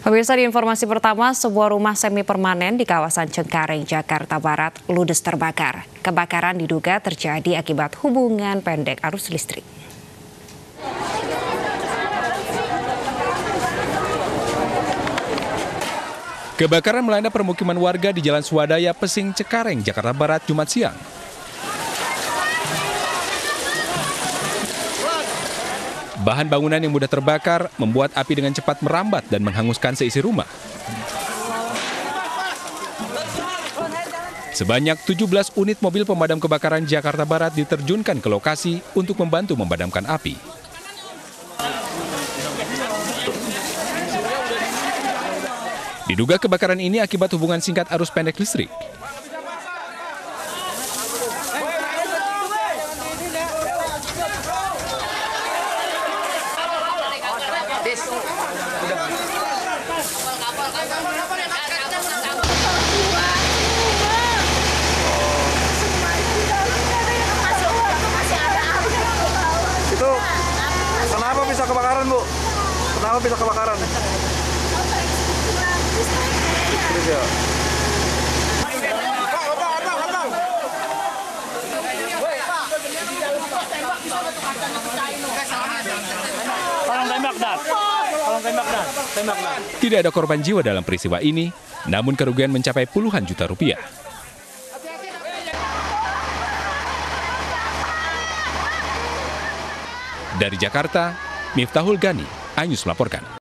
Pemirsa di informasi pertama, sebuah rumah semi permanen di kawasan Cengkareng, Jakarta Barat ludes terbakar. Kebakaran diduga terjadi akibat hubungan pendek arus listrik. Kebakaran melanda permukiman warga di Jalan Swadaya, Pesing, Cekareng, Jakarta Barat, Jumat siang. Bahan bangunan yang mudah terbakar membuat api dengan cepat merambat dan menghanguskan seisi rumah. Sebanyak 17 unit mobil pemadam kebakaran Jakarta Barat diterjunkan ke lokasi untuk membantu memadamkan api. Diduga kebakaran ini akibat hubungan singkat arus pendek listrik. Itu kenapa bisa kebakaran, Bu? Kenapa bisa kebakaran? Terus ya. Tolong tembak, Dad. Tolong tembak, Dad. Tembak, Dad. Tidak ada korban jiwa dalam peristiwa ini, namun kerugian mencapai puluhan juta rupiah. Dari Jakarta, Miftahul Gani, Anyus melaporkan.